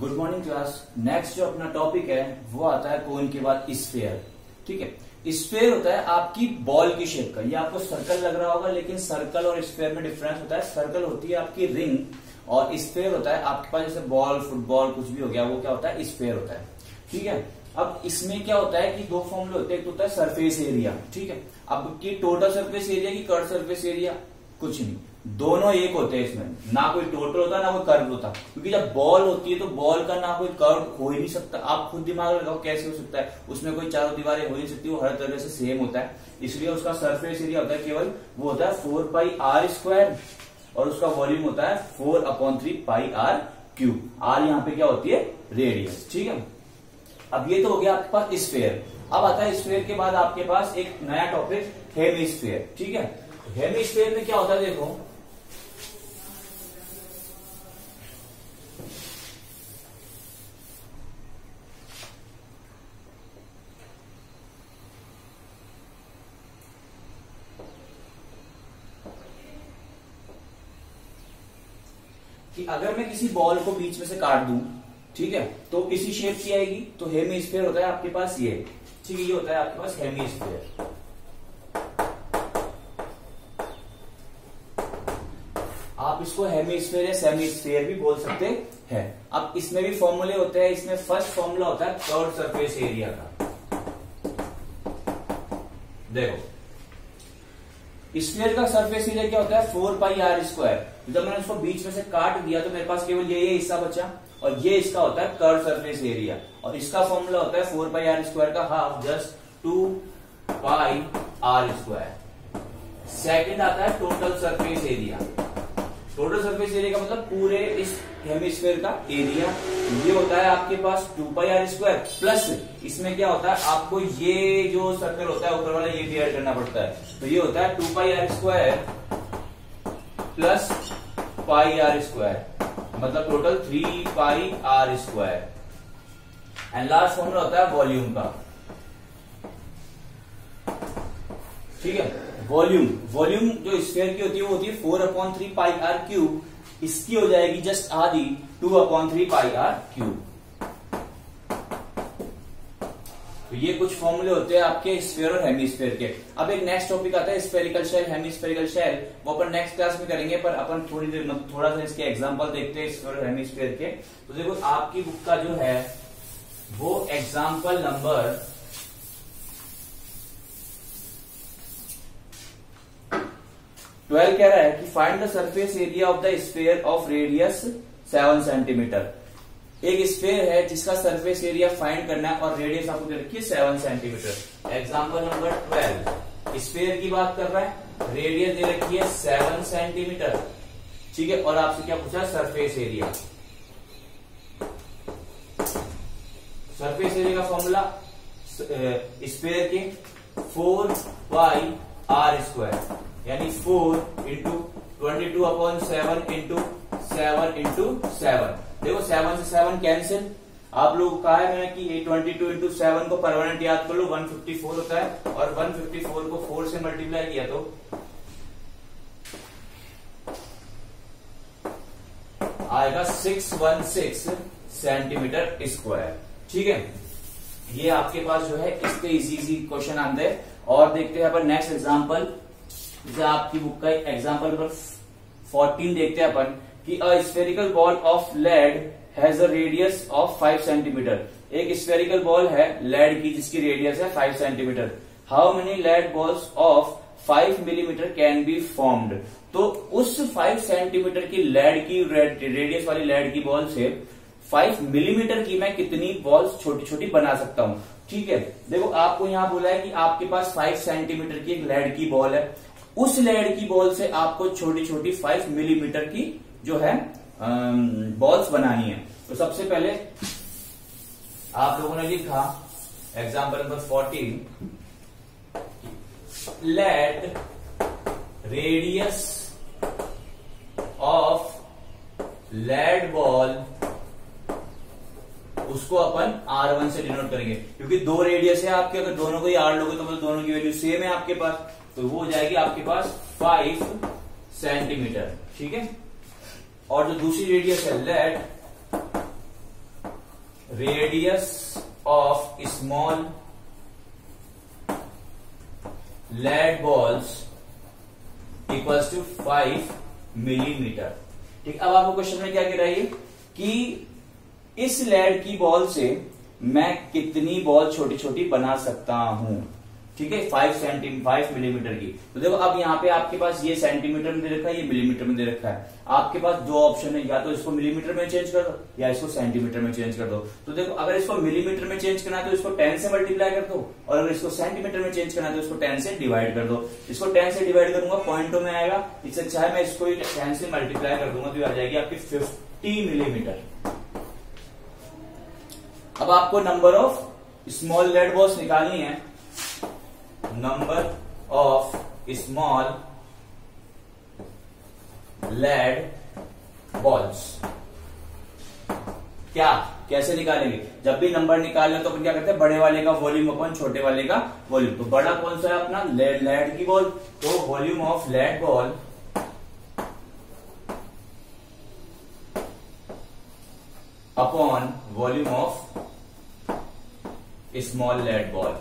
Good morning class next जो अपना topic है, वो आता है कोइन के बाद स्फेयर ठीक है? स्फेयर होता है आपकी बॉल की शेप का. ये आपको सर्कल लग रहा होगा, लेकिन सर्कल और स्फेयर में डिफरेंस होता है. सर्कल होती है आपकी रिंग और स्फेयर होता है आपके पास जैसे बॉल फुटबॉल कुछ भी हो गया, वो क्या होता है? स्फेयर होता है. ठीक है? अब इसमें क्या होता है कि दो फॉर्मूले होते हैं. एक तो होता है सरफेस एरिया ठीक है? अब की टोटल सरफेस एरिया की कर्व सरफेस एरिया कुछ नहीं. दोनों एक होते हैं इसमें। ना कोई टोटल होता, ना कोई कर्व होता। क्योंकि जब बॉल होती है तो बॉल का ना कोई कर्व हो ही नहीं सकता। आप खुद दिमाग लगाओ, कैसे हो सकता है? उसमें कोई चारों दीवारें हो ही सकती, वो हर तरह से सेम होता है। इसलिए उसका सरफेस एरिया होता है केवल, वो होता है फोर पाई आर स्क्वायर और उसका वॉल्यूम होता है four upon three pi R cube R यहाँ पे क्या होती है? रेडियस ठीक है? अब ये तो हो गया आपके पास स्फेयर अब आता है स्फेयर के बाद आपके पास एक नया टॉपिक हेमिस्फेयर ठीक है? हेमिस्फेयर में क्या होता है देखो कि अगर मैं किसी बॉल को बीच में से काट दू, ठीक है तो इसी शेप की आएगी तो हेमी स्पेयर होता है आपके पास ये, ठीक है, ये होता है आपके पास हेमी स्पेयर आप इसको हेमी स्पेयर या सेमी स्पेयर भी बोल सकते हैं। अब इसमें भी फॉर्मूले होते हैं, इसमें फ़र्स्ट फॉर्मूला होता है कर्व सरफेस एरिया का। देखो स्पेयर का सरफेस एरिया क्या होता है? फोर पाई आर स्क्वायर जब मैंने उसको बीच में से काट दिया तो मेरे पास केवल ये ये हिस्सा बचा और ये इसका होता है कर्व सरफेस एरिया और इसका फॉर्मूला होता है फोर पाई आर स्क्वायर का half just two pi R square second आता है total surface area total surface area का मतलब पूरे इस हेमिस्फेयर का एरिया ये होता है आपके पास two pi R square plus इसमें क्या होता है? आपको ये जो सर्कल होता है, ऊपर वाला, ये भी ऐड करना पड़ता है. तो ये होता है two pi R square plus pi R square मतलब total three pi R square and last formula होता है वॉल्यूम का. ठीक है? वॉल्यूम वॉल्यूम जो स्फेयर की होती है, वो होती है four upon three pi R cube इसकी हो जाएगी जस्ट आधी two upon three pi R cube तो ये कुछ फॉर्मूले होते हैं आपके स्फेयर और हेमिस्फेयर के। अब एक नेक्स्ट टॉपिक आता है स्पेरिकल शेल हेमिस्फेरिकल शेल वो अपन नेक्स्ट क्लास में करेंगे, पर अपन थोड़ी देर थोड़ा सा इसके एग्ज़ाम्पल देखते हैं स्फेयर और हेमिस्फेयर के। तो देखो, आपकी बुक का जो है, वो एग्ज़ाम्पल नंबर ट्वेल्व कह रहा है कि find the surface area of the sphere of radius seven centimetre एक स्पेयर है जिसका सरफेस एरिया फाइंड करना है और रेडियस आपको दे रखी है seven centimetre example number twelve sphere की बात कर रहा है रेडियस दे रखी है सेवन सेंटीमीटर ठीक है, और आपसे क्या पूछा सरफेस एरिया सरफेस एरिया का फॉर्मूला स्पेयर के फोर बाई आर स्क्वायर यानी four into twenty two upon seven into seven into seven देखो सेवन से सेवन कैंसिल आप लोग कहा है मैंने कि ट्वेंटी टू इंटू सेवन को परमानेंट याद कर लो वन फिफ्टी फोर होता है और वन फिफ्टी फोर को फोर से मल्टीप्लाई किया तो आएगा six one six centimetre square ठीक है? ये आपके पास जो है, इसके इजी इजी क्वेश्चन हैं और देखते हैं अपन नेक्स्ट एग्जांपल जैसे आपकी बुक का एग्ज़ाम्पल नंबर फोर्टीन देखते हैं अपन। कि a spherical ball of lead has a radius of five centimetre एक स्फेरिकल बॉल है लेड की, जिसकी रेडियस है five centimetre how many lead balls of five millimetre can be formed तो उस फाइव सेंटीमीटर की लेड की रेडियस वाली लेड की बॉल से फाइव मिलीमीटर की मैं कितनी बॉल्स छोटी छोटी बना सकता हूँ? ठीक है? देखो, आपको यहाँ बोला है कि आपके पास फाइव सेंटीमीटर की एक लेड की बॉल है। उस लेड की बॉल से आपको छोटी छोटी फाइव मिलीमीटर की जो है बॉल्स बनानी है। तो सबसे पहले आप लोगों ने लिखा example number fourteen let radius of lead ball उसको अपन आर वन से डिनोट करेंगे। क्योंकि दो रेडियस है आपके, अगर दोनों को ही आर लोगे तो मतलब दोनों की वैल्यू सेम है आपके पास। तो वो हो जाएगी आपके पास फाइव सेंटीमीटर ठीक है? और जो दूसरी रेडियस है let radius of small lead balls equals to five millimetre ठीक, अब आपको क्वेश्चन में क्या कह रहा है कि इस लेड की बॉल से मैं कितनी बॉल छोटी छोटी बना सकता हूँ? ठीक है फाइव सेंटीमीटर फाइव मिलीमीटर की। तो देखो, अब यहाँ पे आपके पास ये सेंटीमीटर में दे रखा है, ये मिलीमीटर में दे रखा है। आपके पास दो ऑप्शन है, या तो इसको मिलीमीटर में चेंज कर दो, या इसको सेंटीमीटर में चेंज कर दो। तो देखो, अगर इसको मिलीमीटर में चेंज करना है तो इसको टेन से मल्टीप्लाई कर दो, और अगर इसको सेंटीमीटर में चेंज करना है तो इसको टेन से डिवाइड कर दो। इसको टेन से डिवाइड करूँगा पॉइंटों में आएगा। इससे अच्छा है, मैं इसको टेन से मल्टीप्लाई कर दूँगा तो आ जाएगी आपकी फिफ्टी मिलीमीटर अब आपको number of small lead balls निकालनी है। Number of small lead balls. क्या? कैसे निकालेंगे? जब भी नंबर निकालना तो अपन क्या करते हैं? बड़े वाले का वॉल्यूम अपन छोटे वाले का वॉल्यूम तो बड़ा कौन सा है अपना? लेड लेड की बॉल तो volume of lead ball upon volume of small lead ball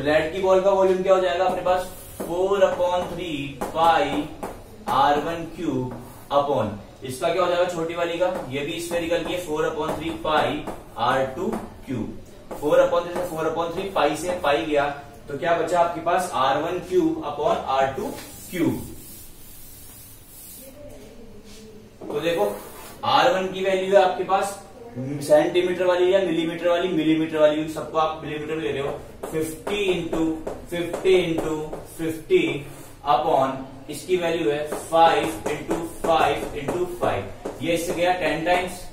तो लेड की बॉल का वॉल्यूम क्या हो जाएगा अपने पास? Four upon three pi R one cube upon इसका क्या हो जाएगा छोटी वाली का? ये भी स्फेरिकल की है four upon three pi R two cube four upon three से फोर अपॉन थ्री पाई से पाई गया। तो क्या बचा आपके पास? R one cube upon R two cube तो देखो आर वन की वैल्यू है आपके पास सेंटीमीटर वाली या मिलीमीटर वाली मिलीमीटर वाली सबको आप मिलीमीटर में ले रहे हो। Fifty into fifty into fifty upon इसकी वैल्यू है five into five into five ये इससे गया टेन टाइम्स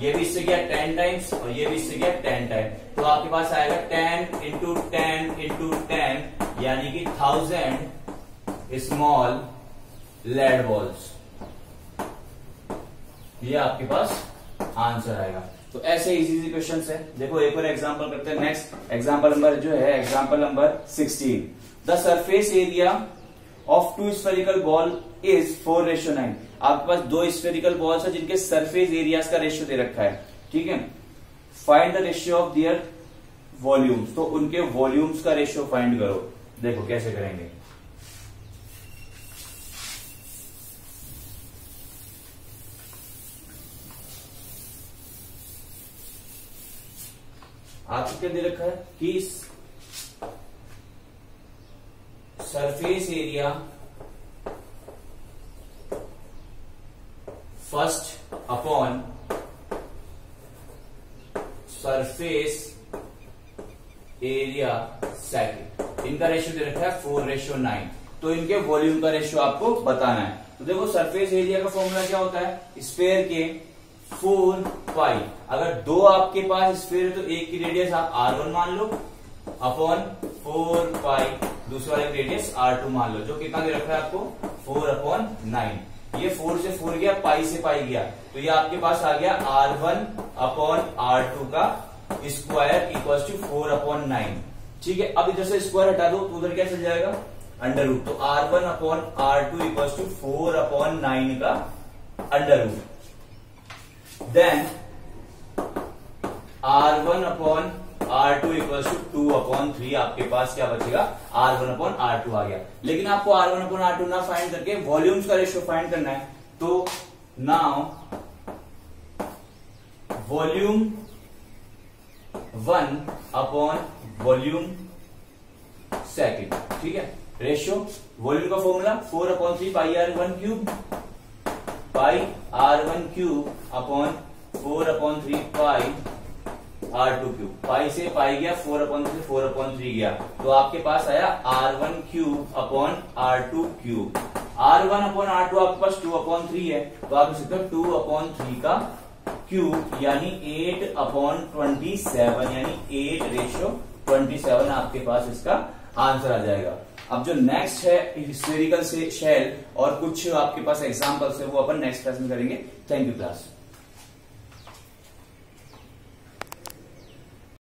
ये भी इससे गया टेन टाइम्स और ये भी इससे गया टेन टाइम तो आपके पास आएगा ten into ten into ten यानी कि थाउज़ेंड स्मॉल लेड बॉल्स ये आपके पास आंसर आएगा। तो ऐसे इजी इजी क्वेश्चन है। देखो, एक और एग्जांपल करते हैं। नेक्स्ट एग्जांपल नंबर जो है example number 16 the surface area of two spherical ball is four ratio nine आपके पास दो स्फेरिकल बॉल्स है जिनके सरफेस एरियाज़ का रेशियो दे रखा है। ठीक है? Find the ratio of their volumes तो उनके वॉल्यूम्स का रेशियो फाइंड करो। देखो, कैसे करेंगे। आपको क्या दे रखा है? कि surface area first upon surface area second इनका रेशियो दे रखा है फोर रेशियो नाइन तो इनके वॉल्यूम का रेशियो आपको बताना है। तो देखो सरफेस एरिया का फॉर्मूला क्या होता है? स्पेयर के फोर पाई अगर दो आपके पास स्फेयर है तो एक की रेडियस आप आर वन मान लो अपॉन फोर पाई दूसरा एक रेडियस आर टू मान लो, जो कितना दे रखा है आपको? फोर अपॉन नाइन ये फोर से फोर गया पाई से पाई गया तो ये आपके पास आ गया R one upon R two का square equal to four upon nine ठीक है, अब इधर से स्क्वायर हटा दो तो उधर क्या चल जाएगा? अंडर रूट तो R one upon R two equal to four upon nine का under root then R one upon R two equal to two upon three आपके पास क्या बचेगा? R one upon R two आ गया। लेकिन आपको R one upon R two ना find करके वॉल्यूम्स का रेशियो फाइंड करना है। तो now volume one upon volume second ठीक है? रेशियो वॉल्यूम का formula four upon three pi R one cube pi R one cube upon four upon three pi R two cube pi से pi गया, four upon three, four upon three गया। तो आपके पास आया R one cube upon R two cube R one upon R two आपके पास to upon three है। तो आप सकते हो टू अपॉन थ्री का क्यूब यानी एट अपॉन ट्वेंटी सेवन यानी एट रेशियो ट्वेंटी सेवन आपके पास इसका आंसर आ जाएगा। अब जो नेक्स्ट है स्फेरिकल से शेल और कुछ आपके पास एग्जांपल्स है, वो अपन नेक्स्ट क्लास में करेंगे। Thank you class